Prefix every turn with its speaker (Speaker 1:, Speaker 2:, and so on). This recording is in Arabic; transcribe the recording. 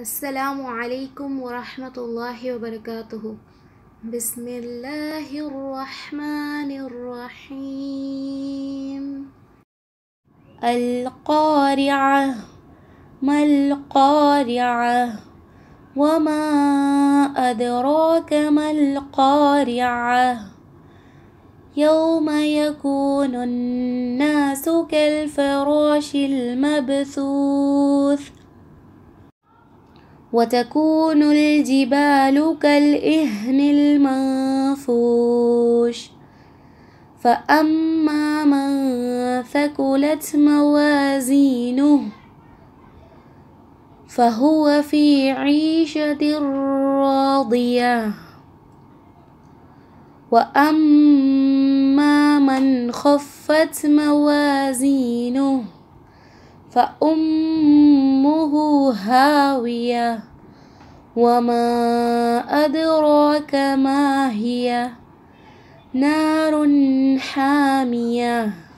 Speaker 1: السلام عليكم ورحمة الله وبركاته. بسم الله الرحمن الرحيم. القارعة ما القارعة؟ وما أدراك ما القارعة؟ يوم يكون الناس كالفراش المبثوث. وتكون الجبال كالإهن المنفوش. فأما من ثقلت موازينه فهو في عيشة راضية. وأما من خفت موازينه فأمه هاوية. وما أدراك ما هي؟ نار حامية.